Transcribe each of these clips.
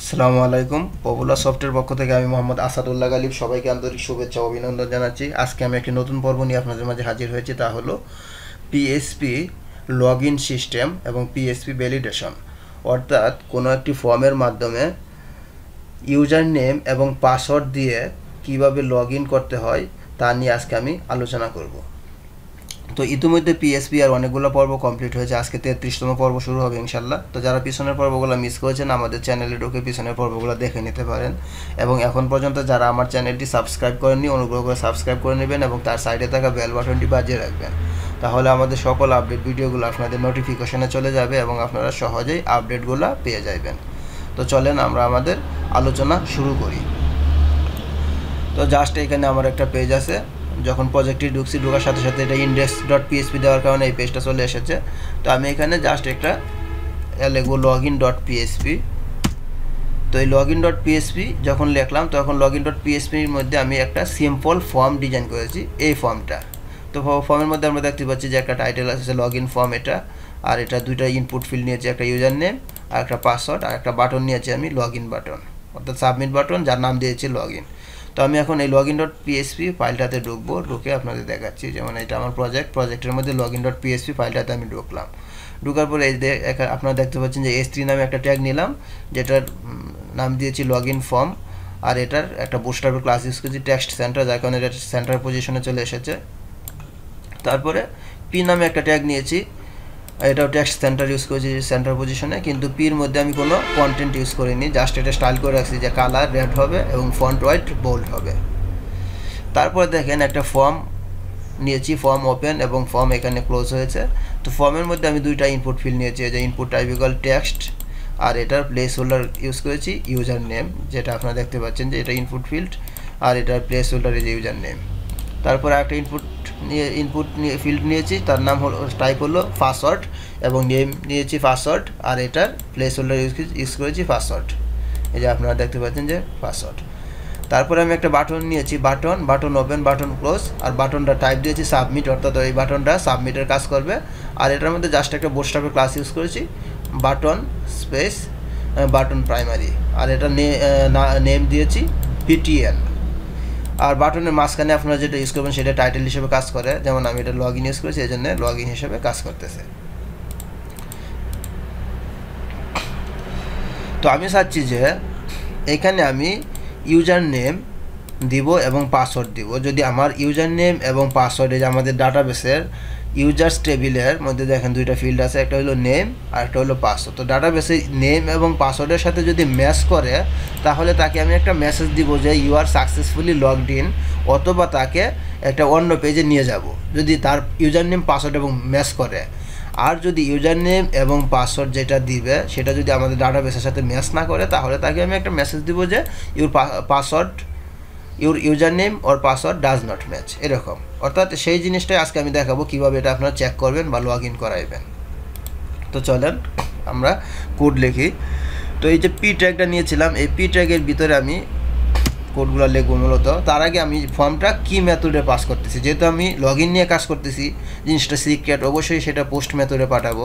আসসালামু আলাইকুম। পপুলার সফটের পক্ষ থেকে আমি মোহাম্মদ আসাদুল্লাহ গালিব। সবাইকে আন্তরিক শুভেচ্ছা অভিনন্দন জানাচ্ছি। আজকে আমি একটি নতুন পর্ব নিয়ে আপনাদের মাঝে হাজির হয়েছি, তা হলো পিএসপি লগ ইন সিস্টেম এবং পিএসপি ভ্যালিডেশন অর্থাৎ কোনো একটি ফর্মের মাধ্যমে ইউজার নেম এবং পাসওয়ার্ড দিয়ে কীভাবে লগ ইন করতে হয়, তা নিয়ে আজকে আমি আলোচনা করব। তো ইতিমধ্যে পিএসপি আর অনেকগুলো পর্ব কমপ্লিট হয়েছে। আজকে তেত্রিশতম পর্ব শুরু হবে ইনশাল্লাহ। তো যারা পিছনের পর্বগুলো মিস করেছেন, আমাদের চ্যানেলে ঢুকে পিছনের পর্বগুলো দেখে নিতে পারেন। এবং এখন পর্যন্ত যারা আমার চ্যানেলটি সাবস্ক্রাইব করেননি, অনুগ্রহ করে সাবস্ক্রাইব করে নেবেন এবং তার সাইডে থাকা বেল বাটনটি বাজিয়ে রাখবেন। তাহলে আমাদের সকল আপডেট ভিডিওগুলো আপনাদের নোটিফিকেশনে চলে যাবে এবং আপনারা সহজেই আপডেটগুলো পেয়ে যাবেন তো চলেন আমরা আমাদের আলোচনা শুরু করি। তো জাস্ট এখানে আমার একটা পেজ আছে। যখন প্রজেক্টটি ঢুকছি, ঢোকার সাথে সাথে এটা ইন্ডেক্স ডট পিএসপি দেওয়ার কারণে এই পেজটা চলে এসেছে। তো আমি এখানে জাস্ট একটা লিখব লগ ইন ডট পিএসপি তো এই লগ ইন ডট পিএসপি যখন লিখলাম, তখন লগ ইন ডট পিএসপির মধ্যে আমি একটা সিম্পল ফর্ম ডিজাইন করেছি, এই ফর্মটা তো ফর্মের মধ্যে আমরা দেখতে পাচ্ছি যে একটা টাইটেল আছে লগ ইন ফর্ম এটা। আর এটা দুইটা ইনপুট ফিল্ড নিয়েছে, একটা ইউজার নেম আর একটা পাসওয়ার্ড আর একটা বাটন নিয়েছি আমি লগ ইন বাটন অর্থাৎ সাবমিট বাটন যার নাম দিয়েছি লগ ইন তো আমি এখন এই লগ ইন ডট পিএসপি ফাইলটাতে ঢুকবো, ঢুকে আপনাদের দেখাচ্ছি, যেমন এটা আমার প্রজেক্ট প্রজেক্টের মধ্যে লগ ইন ডট পিএসপি ফাইলটাতে আমি ঢুকলাম। ঢুকার পরে আপনারা দেখতে পাচ্ছেন যে এস থ্রি নামে একটা ট্যাগ নিলাম, যেটার নাম দিয়েছি লগ ইন ফর্ম আর এটার একটা বুস্টার ক্লাস ইউজ করেছি টেক্সট সেন্টার যার কারণে এটা সেন্টার পজিশনে চলে এসেছে। তারপরে পি নামে একটা ট্যাগ নিয়েছি এটাও টেক্সট সেন্টার ইউজ করেছি সেন্টার পজিশনে কিন্তু পির মধ্যে আমি কোনো কন্টেন্ট ইউজ করিনি। জাস্ট এটা স্টাইল করে রাখছি যে কালার রেড হবে এবং ফন্ট হোয়াইট বোল্ড হবে। তারপরে দেখেন একটা ফর্ম নিয়েছি ফর্ম ওপেন এবং ফর্ম এখানে ক্লোজ হয়েছে। তো ফর্মের মধ্যে আমি দুইটা ইনপুট ফিল্ড নিয়েছি যে ইনপুট টাইপিক্যাল টেক্সট আর এটার প্লেস হোল্ডার ইউজ করেছি ইউজার নেম যেটা আপনারা দেখতে পাচ্ছেন যে এটা ইনপুট ফিল্ড আর এটার প্লেস হোল্ডার যে ইউজার নেম তারপর একটা ইনপুট নিয়ে ইনপুট নিয়ে ফিল্ড নিয়েছি, তার নাম হলো টাইপ হলো পাসওয়ার্ড এবং নেম নিয়েছি পাসওয়ার্ড আর এটার প্লেস হোল্ডার ইউজ ইউজ করেছি পাসওয়ার্ড এই যে আপনারা দেখতে পাচ্ছেন যে পাসওয়ার্ড তারপরে আমি একটা বাটন নিয়েছি button button open button close আর বাটনটা টাইপ দিয়েছি সাবমিট অর্থাৎ এই বাটনটা সাবমিটের কাজ করবে। আর এটার মধ্যে জাস্ট একটা বোস্টাপের ক্লাস ইউজ করেছি বাটন স্পেস বাটন প্রাইমারি আর এটা নেম দিয়েছি পিটিএন আর বাটনের মাঝখানে আপনারা যেটা ইউজ করবেন সেটা টাইটেল হিসেবে কাজ করে। যেমন আমি এটা লগ ইন ইউজ করেছি, এই জন্য লগ ইন হিসেবে কাজ করতেছে। তো আমি চাচ্ছি যে এখানে আমি ইউজার নেম দিব এবং পাসওয়ার্ড দিব। যদি আমার ইউজার নেম এবং পাসওয়ার্ডে আমাদের ডাটাবেসের ইউজার্স টেবিলের মধ্যে দেখেন দুইটা ফিল্ড আছে, একটা হলো নেম আর একটা হলো পাসওয়ার্ড তো ডাটাবেসে নেম এবং পাসওয়ার্ডের সাথে যদি ম্যাচ করে, তাহলে তাকে আমি একটা মেসেজ দিব যে you are successfully logged in অথবা তাকে একটা অন্য পেজে নিয়ে যাব, যদি তার ইউজার নেম পাসওয়ার্ড এবং ম্যাচ করে। আর যদি ইউজার নেম এবং পাসওয়ার্ড যেটা দিবে, সেটা যদি আমাদের ডাটাবেসের সাথে ম্যাচ না করে, তাহলে তাকে আমি একটা মেসেজ দিব যে your password your user name or password does not match, এরকম। অর্থাৎ সেই জিনিসটাই আজকে আমি দেখাবো, কীভাবে এটা আপনারা চেক করবেন বা লগ ইন করাইবেন। তো চলেন, আমরা কোড লিখি। তো এই যে পি ট্র্যাগটা নিয়েছিলাম, এই পি ট্র্যাগের ভিতরে আমি কোডগুলো লিখব মূলত। তার আগে আমি ফর্মটা কী মেথডে পাস করতেছি, যেহেতু আমি লগ ইন নিয়ে কাজ করতেছি, জিনিসটা সিক্রেট অবশ্যই সেটা পোস্ট মেথডে পাঠাবো।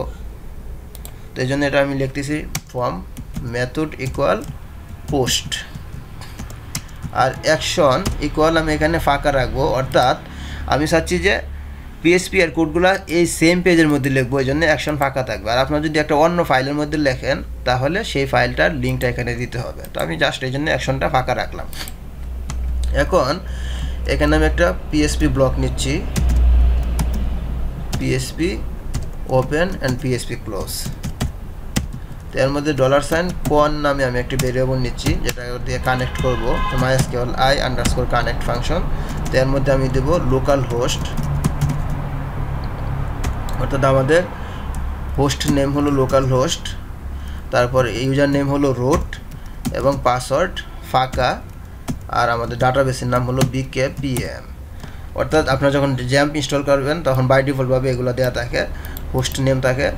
তো এই জন্য এটা আমি লিখতেছি ফর্ম মেথড ইকুয়াল পোস্ট আর অ্যাকশন ইকুয়াল আমি এখানে ফাঁকা রাখব। অর্থাৎ আমি চাচ্ছি যে পিএসপি আর কোডগুলো এই সেম পেজের মধ্যে লিখব, এই জন্য অ্যাকশন ফাঁকা থাকবে। আর আপনার যদি একটা অন্য ফাইলের মধ্যে লেখেন, তাহলে সেই ফাইলটার লিঙ্কটা এখানে দিতে হবে। তো আমি জাস্ট এই জন্য অ্যাকশনটা ফাঁকা রাখলাম। এখন এখানে আমি একটা পিএসপি ব্লক নিচ্ছি। PHP open and PHP close তো এর মধ্যে ডলার সাইন কোন নামে আমি একটি ভেরিয়েবল নিচ্ছি, যেটা দিয়ে কানেক্ট করব মাইস কেবল আই আন্ডারস্কোর কানেক্ট ফাংশন তো এর মধ্যে আমি দেব লোকাল হোস্ট অর্থাৎ আমাদের হোস্ট নেম হলো লোকাল হোস্ট তারপর ইউজার নেম হলো রোট এবং পাসওয়ার্ড ফাঁকা, আর আমাদের ডাটাবেসের নাম হলো বিকে পিএম অর্থাৎ আপনারা যখন জ্যাম্প ইনস্টল করবেন, তখন বাই ডিফল্টভাবে এগুলো দেওয়া থাকে হোস্ট নেম থাকে।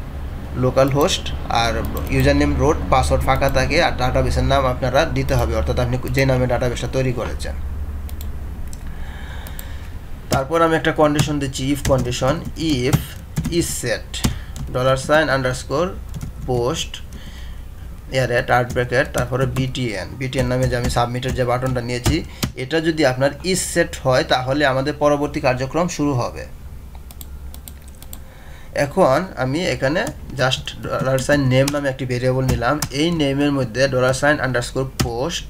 লোকাল হোস্ট আর ইউজার নেম রোড পাসওয়ার্ড ফাঁকা থাকে আর ডাটাবেসের নাম আপনারা দিতে হবে, অর্থাৎ আপনি যে নামে ডাটাবেসটা তৈরি করেছেন। তারপর আমি একটা কন্ডিশন দিচ্ছি if condition if is set dollar sign underscore post এয়ারে টার্ট ব্র্যাকেট তারপরে বিটিএন বিটিএন নামে যে আমি সাবমিটের যে বাটনটা নিয়েছি, এটা যদি আপনার ইস সেট হয়, তাহলে আমাদের পরবর্তী কার্যক্রম শুরু হবে। এখন আমি এখানে জাস্ট ডলার সাইন নেম নামে একটি ভেরিয়েবল নিলাম। এই নেমের মধ্যে ডলার সাইন আন্ডারস্কোর পোস্ট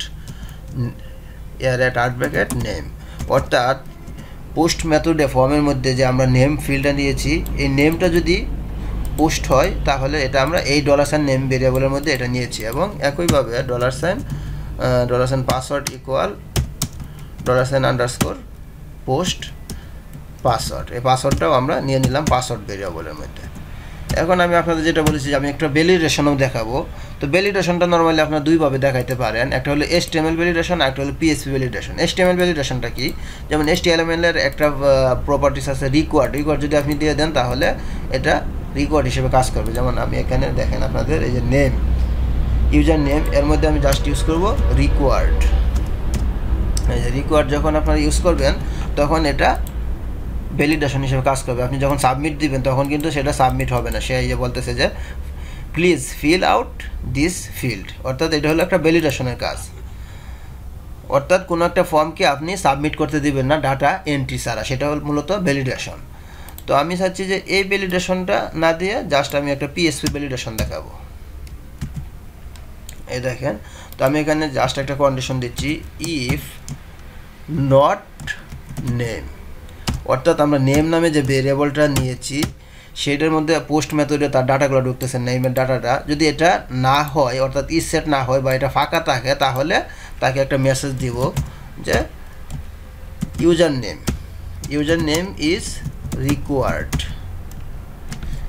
এয়ার অ্যাট আর্ট ব্র্যাকেট নেম অর্থাৎ পোস্ট মেথডে ফর্মের মধ্যে যে আমরা নেম ফিল্ডটা নিয়েছি, এই নেমটা যদি পোস্ট হয়, তাহলে এটা আমরা এই ডলার সাইন নেম ভেরিয়েবলের মধ্যে এটা নিয়েছি এবং একইভাবে dollar sign dollar sign password equal dollar sign underscore post password এই পাসওয়ার্ডটাও আমরা নিয়ে নিলাম পাসওয়ার্ড ভেরিয়েবলের মধ্যে। এখন আমি আপনাদের যেটা বলেছি যে আমি একটা ভ্যালিডেশনও দেখাবো। তো ভ্যালিডেশনটা নর্মালি আপনারা দুইভাবে দেখাইতে পারেন। একটা হলো এস টিএমএল ভ্যালিডেশন একটা হলো পিএসপি ভ্যালিডেশন এস টিএমএল ভ্যালিডেশনটা কি? যেমন এস টিএমএলের একটা প্রপার্টিস আছে রিকোয়ার্ড রিকোয়ার্ড যদি আপনি দিয়ে দেন তাহলে এটা রিকোয়ার্ড হিসেবে কাজ করবে। যেমন আমি এখানে দেখেন আপনাদের এই যে নেম ইউজার নেম এর মধ্যে আমি জাস্ট ইউজ করব রিকোয়ার্ড এই যে রিকোয়ার্ড যখন আপনারা ইউজ করবেন, তখন এটা ভ্যালিডেশন হিসেবে কাজ করবে। আপনি যখন সাবমিট দিবেন, তখন কিন্তু সেটা সাবমিট হবে না। সে যে বলতেছে যে please fill out this field অর্থাৎ এটা হলো একটা ভ্যালিডেশনের কাজ। অর্থাৎ কোনো একটা ফর্মকে আপনি সাবমিট করতে দিবেন না ডাটা এন্ট্রি ছাড়া। সেটা হল মূলত ভ্যালিডেশন তো আমি চাচ্ছি যে এই ভ্যালিডেশনটা না দিয়ে জাস্ট আমি একটা পিএসপি ভ্যালিডেশন দেখাবো। এই দেখেন, তো আমি এখানে জাস্ট একটা কন্ডিশন দিচ্ছি ইফ নট নেম অর্থাৎ আমরা নেম নামে যে ভেরিয়েবলটা নিয়েছি সেটার মধ্যে পোস্ট মেথডে তার ডাটাগুলো ঢুকতেছে নেমের ডাটাটা যদি এটা না হয়, অর্থাৎ ই সেট না হয় বা এটা ফাঁকা থাকে, তাহলে তাকে একটা মেসেজ দিব যে user name user name is required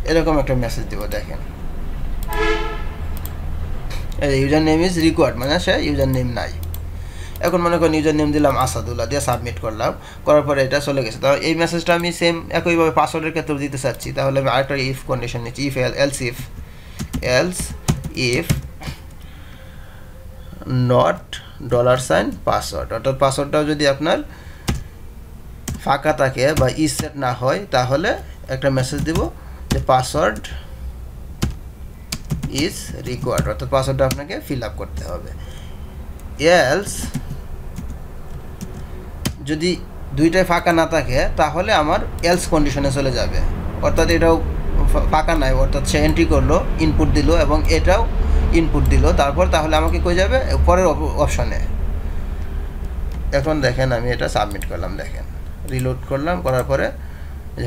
এরকম একটা মেসেজ দিব, দেখেন। ইউজার নেম ইজ রিকোয়ার্ড মানে সে ইউজার নেম নাই। এখন মনে করেন ইউজার নেম দিলাম আসাদুল্লাহ, দিয়ে সাবমিট করলাম। করার পরে এটা চলে গেছে। তাহলে এই মেসেজটা আমি সেম একইভাবে পাসওয়ার্ডের ক্ষেত্রে দিতে চাচ্ছি। তাহলে আমি আরেকটা ইফ কন্ডিশন নিচ্ছি। If L else if else if not dollar sign password অর্থাৎ পাসওয়ার্ডটাও যদি আপনার ফাঁকা থাকে বা ই সেট না হয়, তাহলে একটা মেসেজ দিব যে পাসওয়ার্ড ইজ রিকোয়ার্ড অর্থাৎ পাসওয়ার্ডটা আপনাকে ফিল আপ করতে হবে। এলস যদি দুইটাই ফাঁকা না থাকে, তাহলে আমার এলস কন্ডিশনে চলে যাবে। অর্থাৎ এটাও ফাঁকা নাই, অর্থাৎ সে এন্ট্রি করল ইনপুট দিল এবং এটাও ইনপুট দিল। তারপর তাহলে আমাকে কই যাবে? পরের অপশনে এখন দেখেন, আমি এটা সাবমিট করলাম, দেখেন। রিলোড করলাম, করার পরে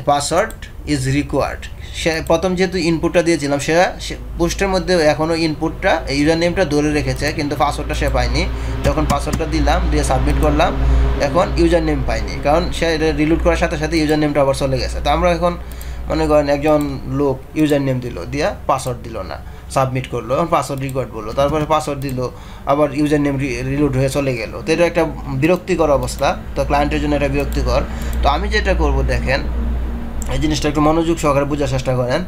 পাসওয়ার্ড ইজ রিকোয়ার্ড সে প্রথম যেহেতু ইনপুটটা দিয়েছিলাম, সে পোস্টের মধ্যে এখনও ইনপুটটা ইউজার নেমটা ধরে রেখেছে, কিন্তু পাসওয়ার্ডটা সে পায়নি। যখন পাসওয়ার্ডটা দিলাম, দিয়ে সাবমিট করলাম এখন ইউজার নেম পাইনি, কারণ সে রিলোড করার সাথে সাথে ইউজার নেমটা আবার চলে গেছে। তো আমরা এখন মনে করেন একজন লোক ইউজার নেম দিল, দিয়া পাসওয়ার্ড দিল না সাবমিট করল, এখন পাসওয়ার্ড রেকর্ড বলল, তারপরে পাসওয়ার্ড দিল, আবার ইউজার নেম রিলোড হয়ে চলে গেল। তো এটা একটা বিরক্তিকর অবস্থা, তো ক্লায়েন্টের জন্য এটা বিরক্তিকর। তো আমি যেটা করব দেখেন, এই জিনিসটা একটু মনোযোগ সহকারে বোঝার চেষ্টা করেন,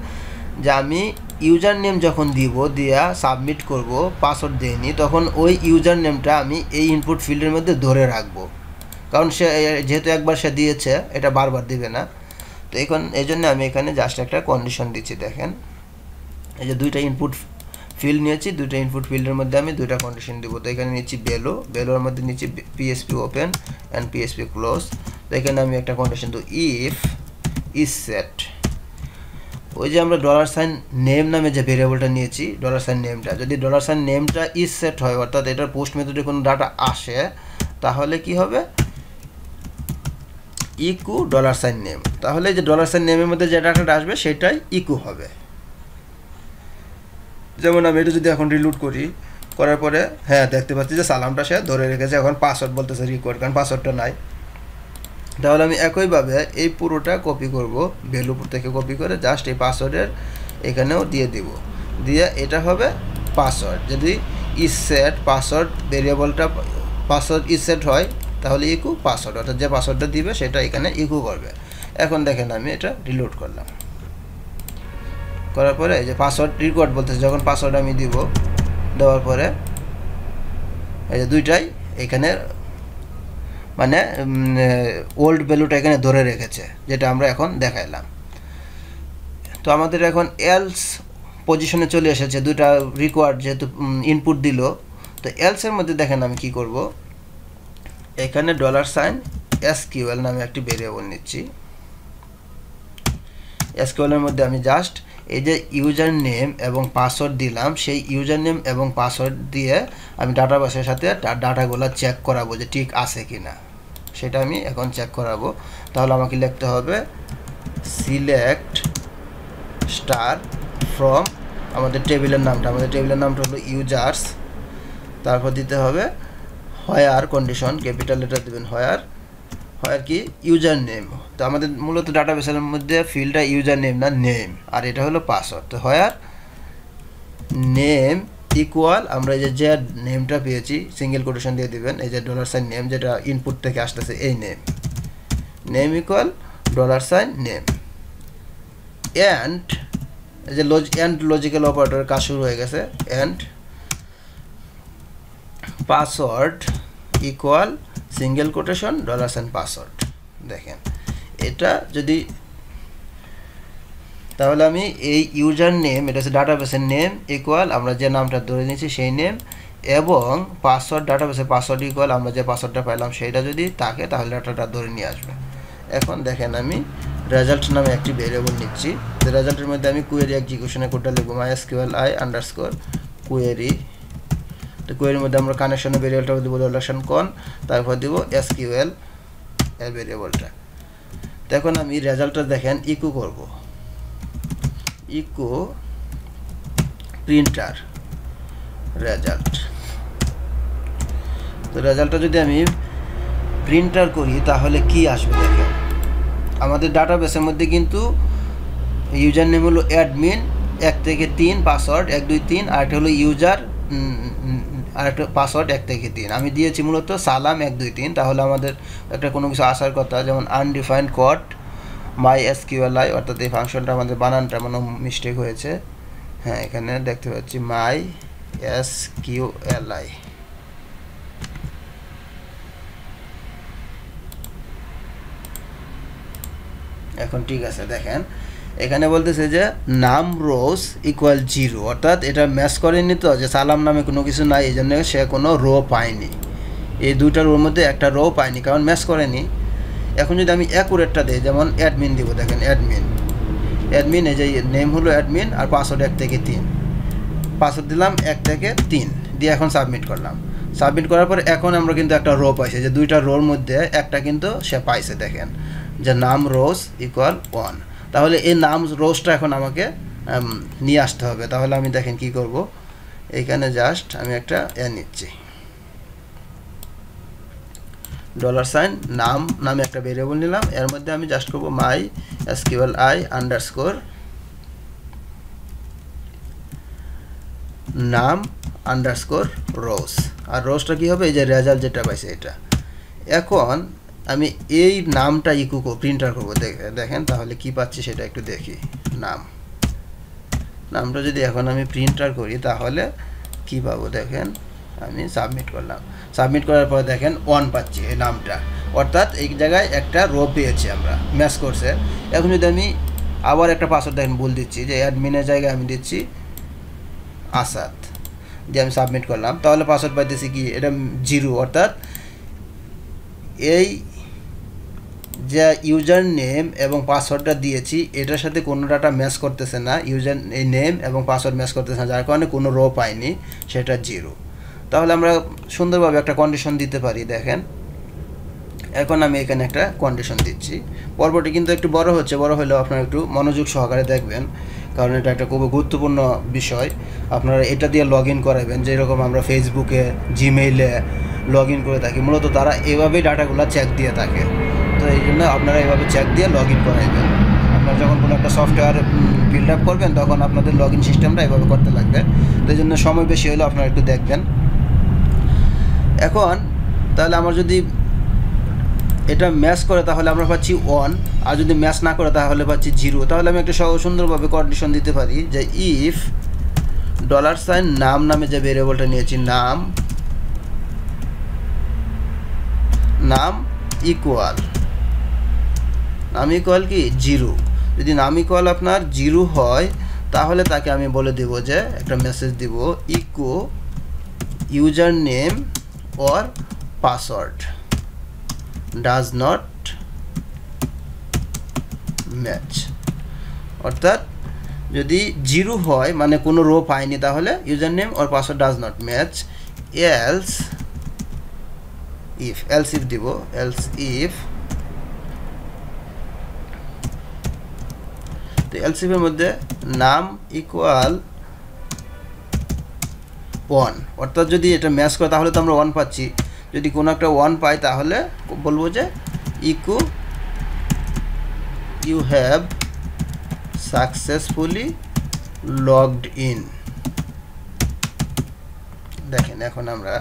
যে আমি ইউজার নেম যখন দিব, দিয়া সাবমিট করব পাসওয়ার্ড দিইনি, তখন ওই ইউজার নেমটা আমি এই ইনপুট ফিল্ডের মধ্যে ধরে রাখব। কারণ সে যেহেতু একবার সে দিয়েছে, এটা বারবার দিবে না। তো এখন এই জন্য আমি এখানে জাস্ট একটা কন্ডিশন দিচ্ছি, দেখেন। এই যে দুইটা ইনপুট ফিল্ড নিয়েছি, দুইটা ইনপুট ফিল্ডের মধ্যে আমি দুইটা কন্ডিশন দিব। তো এখানে নিচ্ছি বেলো বেলোর মধ্যে নিচ্ছি PHP open and PHP close তো এখানে আমি একটা কন্ডিশন তো ইফ ইজ সেট ওই যে আমরা ডলার সাইন নেম নামে যে ভেরিয়েবলটা নিয়েছি ডলার সাইন নেমটা যদি ডলার সাইন নেমটা ইজ সেট হয়, অর্থাৎ এটার পোস্ট মেথডে কোনো ডাটা আসে, তাহলে কি হবে? ইকু ডলার সাইন নেম। তাহলে যে ডলার সাইন নেমের মধ্যে যে ডাটাটা আসবে, সেটাই ইকু হবে। যেমন আমি এটা যদি এখন রিলুট করি, করার পরে হ্যাঁ দেখতে পাচ্ছি যে সালামটা সে ধরে রেখেছে। এখন পাসওয়ার্ড বলতেছে রিকোয়ার্ড কারণ পাসওয়ার্ডটা নাই। তাহলে আমি একইভাবে এই পুরোটা কপি করব ভ্যালুপুর থেকে কপি করে জাস্ট এই পাসওয়ার্ডের এখানেও দিয়ে দিব। দিয়ে এটা হবে পাসওয়ার্ড যদি ইস সেট পাসওয়ার্ড ভেরিয়েবলটা পাসওয়ার্ড ইস সেট হয় তাহলে ইকু পাসওয়ার্ড অর্থাৎ যে পাসওয়ার্ডটা দিবে সেটা এখানে ইকু করবে। এখন দেখেন আমি এটা রিলোড করলাম। করার পরে এই যে পাসওয়ার্ড রিকোয়ার্ড বলতেছে, যখন পাসওয়ার্ড আমি দিব, দেওয়ার পরে এই যে দুইটাই এখানে মানে ওল্ড ভ্যালুটা এখানে ধরে রেখেছে, যেটা আমরা এখন দেখাইলাম। তো আমাদের এখন এলস পজিশনে চলে এসেছে দুটা রিকোয়ার্ড যেহেতু ইনপুট দিল, তো এলসের মধ্যে দেখেন আমি কি করব? এখানে ডলার সাইন এসকিউএল নামে একটি ভেরিয়েবল নিচ্ছি। এসকিউএলের মধ্যে আমি জাস্ট এই যে ইউজার নেম এবং পাসওয়ার্ড দিলাম, সেই ইউজার নেম এবং পাসওয়ার্ড দিয়ে আমি ডাটাবেসের সাথে ডাটাগুলো চেক করাবো যে ঠিক আছে কি না সেটা আমি এখন চেক করাবো। তাহলে আমাকে লিখতে হবে সিলেক্ট স্টার ফ্রম আমাদের টেবিলের নামটা। আমাদের টেবিলের নামটা হলো ইউজার্স তারপর দিতে হবে হয়ার কন্ডিশন ক্যাপিটাল লেটার দেবেন হয়ার হয়ার কি? ইউজার নেম তো আমাদের মূলত ডাটাবেসের মধ্যে ফিল্ডটা ইউজার নেম না নেম আর এটা হলো পাসওয়ার্ড তো হয়ার নেম ইকুয়াল আমরা এই যে যে নেমটা পেয়েছি সিঙ্গেল কোটেশন দিয়ে দিবেন, এই যে ডলার সাইন নেম যেটা ইনপুট থেকে আসতেছে, এই name name equal dollar sign name and এই যে লজ অ্যান্ড লজিক্যাল অপারেটর কাজ শুরু হয়ে গেছে। And password equal single quotation dollar sign password দেখেন, এটা যদি, তাহলে আমি এই ইউজার নেম এটা হচ্ছে ডাটাবেসের নেম ইকুয়াল আমরা যে নামটা ধরে নিয়েছি সেই নেম এবং পাসওয়ার্ড ডাটাবেসের পাসওয়ার্ড ইকুয়াল আমরা যে পাসওয়ার্ডটা পাইলাম সেইটা যদি থাকে, তাহলে ডাটাটা ধরে নিয়ে আসবে। এখন দেখেন আমি রেজাল্ট নামে একটি ভেরিয়েবল নিচ্ছি। রেজাল্টের মধ্যে আমি কুয়েরি এক্সিকিউশনের কোডটা লিখব my SQL I underscore query তো কুয়েরির মধ্যে আমরা কানেকশনের ভেরিয়েবলটা দিব রিলেশন কন তারপর দিব এসকিউএল এর ভেরিয়েবলটা এখন আমি রেজাল্টটা দেখেন ইকো করব। ইকো প্রিন্টার রেজাল্ট তো রেজাল্টটা যদি আমি প্রিন্টার করি, তাহলে কি আসবে দেখেন? আমাদের ডাটাবেসের মধ্যে কিন্তু ইউজার নেম হলো অ্যাডমিন এক থেকে তিন পাসওয়ার্ড এক, দুই, তিন, আর হলো ইউজার আর একটা পাসওয়ার্ড এক থেকে তিন। আমি দিয়েছি মূলত সালাম এক দুই তিন, তাহলে আমাদের একটা কোনো কিছু আসার কথা, যেমন আনডিফাইন্ড কড মাই এস কিউএলআই অর্থাৎ এই ফাংশনটা আমাদের বানানটা মানে মিস্টেক হয়েছে। হ্যাঁ এখানে দেখতে পাচ্ছি মাই এস কিউএলআই এখন ঠিক আছে, দেখেন। এখানে বলতেছে যে, নাম রোস ইকুয়াল জিরো অর্থাৎ এটা ম্যাচ করেনি তো, যে সালাম নামে কোনো কিছু নাই, এই জন্য সে কোনো রো পায়নি। এই দুইটা রোর মধ্যে একটা রো পায়নি, কারণ ম্যাচ করেনি। এখন যদি আমি অ্যাকুরেটটা দিই, যেমন অ্যাডমিন দিব, দেখেন অ্যাডমিন অ্যাডমিন এই যে নেম হলো অ্যাডমিন আর পাসওয়ার্ড এক থেকে তিন। পাসওয়ার্ড দিলাম এক থেকে তিন, দিয়ে এখন সাবমিট করলাম। সাবমিট করার পর এখন আমরা কিন্তু একটা রো পাইছি, যে দুইটা রোর মধ্যে একটা কিন্তু সে পাইছে, দেখেন। যে নাম রোজ ইকুয়াল ওয়ান তাহলে এই নাম রোজটা এখন আমাকে নিয়ে আসতে হবে। তাহলে আমি দেখেন কি করব। এইখানে জাস্ট আমি একটা এ নিচ্ছি। ডলার সাইন নাম, নামে একটা ভেরিয়েবল নিলাম। এর মধ্যে আমি জাস্ট করব my SQL I underscore num underscore rows আর রোজটা কি হবে? এই যে রেজাল্ট যেটা পাইছে এটা। এখন আমি এই নামটা ইকু প্রিন্টার করব। দেখেন, তাহলে কি পাচ্ছি সেটা একটু দেখি। নাম। নামটা যদি এখন আমি প্রিন্টার করি, তাহলে কি পাবো? দেখেন, আমি সাবমিট করলাম। সাবমিট করার পর দেখেন ওয়ান পাচ্ছি এই নামটা। অর্থাৎ এই জায়গায় একটা রো পেয়েছি আমরা ম্যাচ করছে। এখন যদি আমি আবার একটা পাসওয়ার্ড দেখেন, ভুল দিচ্ছি। যে অ্যাডমিনের জায়গায় আমি দিচ্ছি, আসাদ। যে আমি সাবমিট করলাম। তাহলে পাসওয়ার্ড পাইতেছি কি? এটা জিরো অর্থাৎ এই যে ইউজার নেম এবং পাসওয়ার্ডটা দিয়েছি, এটার সাথে কোনো ডাটা ম্যাচ করতেছে না ইউজার নেম এবং পাসওয়ার্ড ম্যাচ করতেছে না, যার কারণে কোনো রো পাইনি, সেটা জিরো। তাহলে আমরা সুন্দরভাবে একটা কন্ডিশন দিতে পারি, দেখেন। এখন আমি এখানে একটা কন্ডিশন দিচ্ছি। পর্বটি কিন্তু একটু বড় হচ্ছে, বড় হলেও আপনারা একটু মনোযোগ সহকারে দেখবেন, কারণ এটা একটা খুবই গুরুত্বপূর্ণ বিষয়। আপনারা এটা দিয়ে লগ ইন করাবেন, যেরকম আমরা ফেসবুকে জিমেইলে লগ ইন করে থাকি। মূলত তারা এভাবেই ডাটাগুলো চেক দিয়ে থাকে। এই জন্য আপনারা এভাবে চেক দিয়ে লগ ইন করাইবেন আপনারা যখন কোনো একটা সফটওয়্যার বিল্ড আপ করবেন, তখন আপনাদের লগ ইন সিস্টেমটা এভাবে করতে লাগবে। তো এই জন্য সময় বেশি হলে আপনারা একটু দেখবেন। এখন, তাহলে আমার যদি এটা ম্যাচ করে, তাহলে আমরা পাচ্ছি ওয়ান আর যদি ম্যাচ না করে, তাহলে পাচ্ছি জিরো তাহলে আমি একটা সহজ সুন্দরভাবে কন্ডিশন দিতে পারি যে ইফ ডলার সাইন নাম নামে যে ভেরিয়েবলটা নিয়েছি, নাম নাম ইকুয়াল নাম ইকুয়াল কি? জিরো। যদি নাম ইকুয়াল আপনার জিরো হয়, তাহলে তাকে আমি বলে দিব যে, একটা মেসেজ দিব echo username or password does not match অর্থাৎ যদি জিরো হয় মানে কোনো রো পায়নি, তাহলে username or password does not match else if else if দিব এলস ইফ তো এলসিফের মধ্যে নাম ইকুয়াল ওয়ান অর্থাৎ যদি এটা ম্যাচ করে, তাহলে তো আমরা ওয়ান পাচ্ছি। যদি কোনো একটা ওয়ান পাই, তাহলে বলব যে ইকু you have successfully logged in দেখেন, এখন আমরা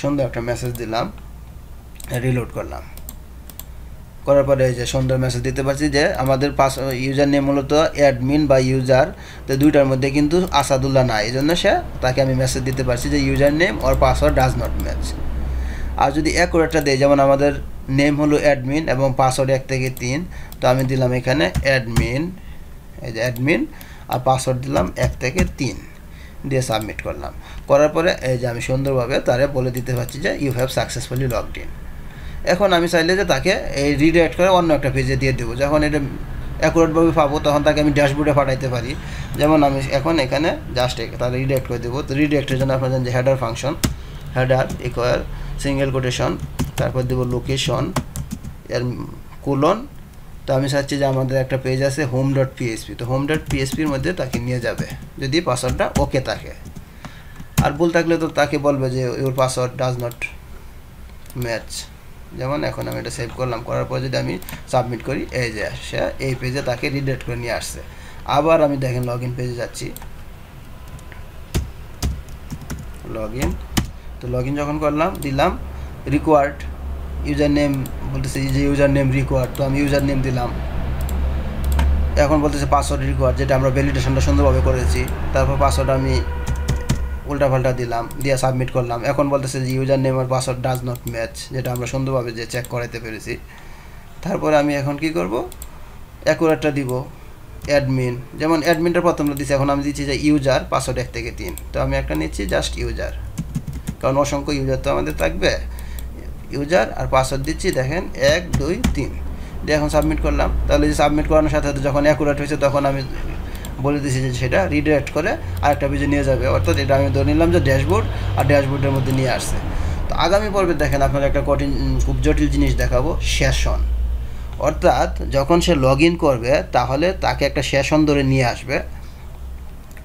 সুন্দর একটা মেসেজ দিলাম রিলোড করলাম। করার পরে যে সুন্দর মেসেজ দিতে পারছি যে আমাদের পাস ইউজার নেম মূলত অ্যাডমিন বা ইউজার তো দুইটার মধ্যে কিন্তু আসাদুল্লাহ নাই। এই জন্য সে তাকে আমি মেসেজ দিতে পারছি যে username or password does not match আর যদি এক অ্যাকুরেটটা দেয় যেমন আমাদের নেম হলো অ্যাডমিন এবং পাসওয়ার্ড এক থেকে তিন, তো আমি দিলাম এখানে অ্যাডমিন এই যে অ্যাডমিন আর পাসওয়ার্ড দিলাম এক থেকে তিন দিয়ে সাবমিট করলাম। করার পরে এই যে আমি সুন্দরভাবে তারে বলে দিতে পারছি যে you have successfully logged in এখন আমি চাইলে যে তাকে এই রিডাইরেক্ট করে অন্য একটা পেজে দিয়ে দেবো। যখন এটা অ্যাকুরেটভাবে পাবো, তখন তাকে আমি ড্যাশবোর্ডে পাঠাইতে পারি। যেমন আমি এখন এখানে জাস্ট তার রিডাইরেক্ট করে দেবো। তো রিডাইরেক্টের জন্য আপনার যে হেডার ফাংশন হেডার ইকোয়ার সিঙ্গেল কোটেশন তারপর দেবো লোকেশন এর কোলন তো আমি চাচ্ছি যে আমাদের একটা পেজ আছে হোম ডট পিএসপি তো হোম ডট পিএসপির মধ্যে তাকে নিয়ে যাবে, যদি পাসওয়ার্ডটা ওকে থাকে। আর ভুল থাকলে তো তাকে বলবে যে or password does not match যেমন এখন আমি এটা সেভ করলাম, করার পর যদি আমি সাবমিট করি, এই যে সে এই পেজে তাকে রিডেট করে নিয়ে আসছে। আবার আমি দেখেন লগ ইন পেজে যাচ্ছি। লগ ইন তো লগ ইন যখন করলাম, দিলাম রিকোয়ার্ড ইউজার নেম বলতেছে যে ইউজার নেম রিকোয়ার্ড তো আমি ইউজার নেম দিলাম। এখন বলতেছে পাসওয়ার্ড রিকোয়ার্ড যেটা আমরা ভ্যালিডেশনটা সুন্দরভাবে করেছি। তারপর পাসওয়ার্ড আমি উল্টাপাল্টা দিলাম, দিয়ে সাবমিট করলাম। এখন বলতেছে যে ইউজার নেম আর পাসওয়ার্ড ডাজ নট ম্যাচ যেটা আমরা সুন্দরভাবে যে চেক করাতে পেরেছি। তারপরে আমি এখন কি করব? অ্যাকুরেটটা দিব অ্যাডমিন যেমন অ্যাডমিনটা প্রথমটা দিচ্ছি এখন আমি দিচ্ছি যে ইউজার পাসওয়ার্ড এক থেকে তিন। তো আমি একটা নিচ্ছি জাস্ট ইউজার কারণ অসংখ্য ইউজার তো আমাদের থাকবে। ইউজার আর পাসওয়ার্ড দিচ্ছি, দেখেন, এক, দুই, তিন। দিয়ে এখন সাবমিট করলাম। তাহলে যে সাবমিট করানোর সাথে সাথে যখন অ্যাকুরেট হয়েছে, তখন আমি বলে দিয়েছি যে সেটা রিডাইরেক্ট করে আরেকটা পেজে নিয়ে যাবে। অর্থাৎ এটা আমি ধরে নিলাম যে ড্যাশবোর্ড আর ড্যাশবোর্ডের মধ্যে নিয়ে আসছে। তো আগামী পর্বে দেখেন আপনার একটা কঠিন খুব জটিল জিনিস দেখাবো সেশন অর্থাৎ যখন সে লগ করবে, তাহলে তাকে একটা সেশন ধরে নিয়ে আসবে।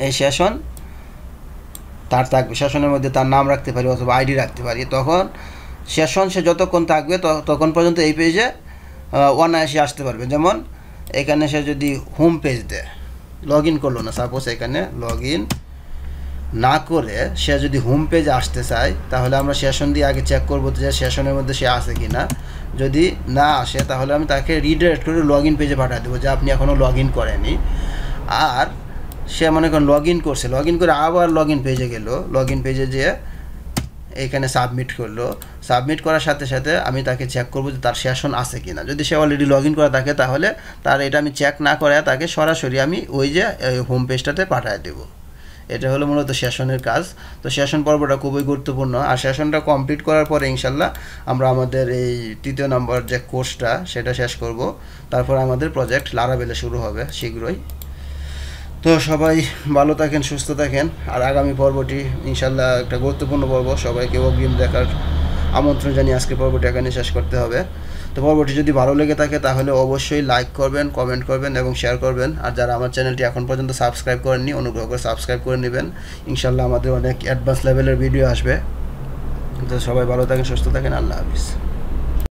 এই সেশন তার থাকবে। সেশনের মধ্যে তার নাম রাখতে পারি অথবা আইডি রাখতে পারি। তখন সেশন সে যতক্ষণ থাকবে তখন পর্যন্ত এই পেজে অনায়াসে আসতে পারবে। যেমন এখানে সে যদি হোম পেজ দেয় লগ ইন করল না। সাপোজ এখানে লগ ইন না করে সে যদি হোম পেজে আসতে চায়, তাহলে আমরা সেশন দিয়ে আগে চেক করব যে সেশনের মধ্যে সে আসে কি না যদি না আসে, তাহলে আমি তাকে রিডাইরেক্ট করে লগ ইন পেজে পাঠিয়ে দেবো, যে আপনি এখনও লগ ইন করেনি। আর সে মনে করেন লগ ইন করছে লগ ইন করে আবার লগ ইন পেজে গেল। লগ ইন পেজে যেয়ে এখানে সাবমিট করল। সাবমিট করার সাথে সাথে আমি তাকে চেক করব যে তার সেশন আছে কি না যদি সে অলরেডি লগ ইন করা থাকে তাহলে তার এটা আমি চেক না করে তাকে সরাসরি আমি ওই যে হোম পেজটাতে পাঠিয়ে দেবো। এটা হলো মূলত সেশনের কাজ। তো সেশন পর্বটা খুবই গুরুত্বপূর্ণ। আর সেশনটা কমপ্লিট করার পরে ইনশাল্লাহ আমরা আমাদের এই তৃতীয় নম্বর যে কোর্সটা সেটা শেষ করব। তারপর আমাদের প্রজেক্ট লারাবেলে শুরু হবে, শীঘ্রই। তো সবাই ভালো থাকেন, সুস্থ থাকেন। আর আগামী পর্বটি ইনশাল্লাহ একটা গুরুত্বপূর্ণ পর্ব। সবাইকে অগ্রিম দেখার আমন্ত্রণ জানিয়ে আজকে পর্বটি এখানে শেষ করতে হবে। তো পর্বটি যদি ভালো লেগে থাকে, তাহলে অবশ্যই লাইক করবেন কমেন্ট করবেন এবং শেয়ার করবেন। আর যারা আমার চ্যানেলটি এখন পর্যন্ত সাবস্ক্রাইব করেননি, অনুগ্রহ করে সাবস্ক্রাইব করে নেবেন। ইনশাল্লাহ আমাদের অনেক অ্যাডভান্স লেভেলের ভিডিও আসবে। তো সবাই ভালো থাকেন, সুস্থ থাকেন। আল্লাহ হাফিজ।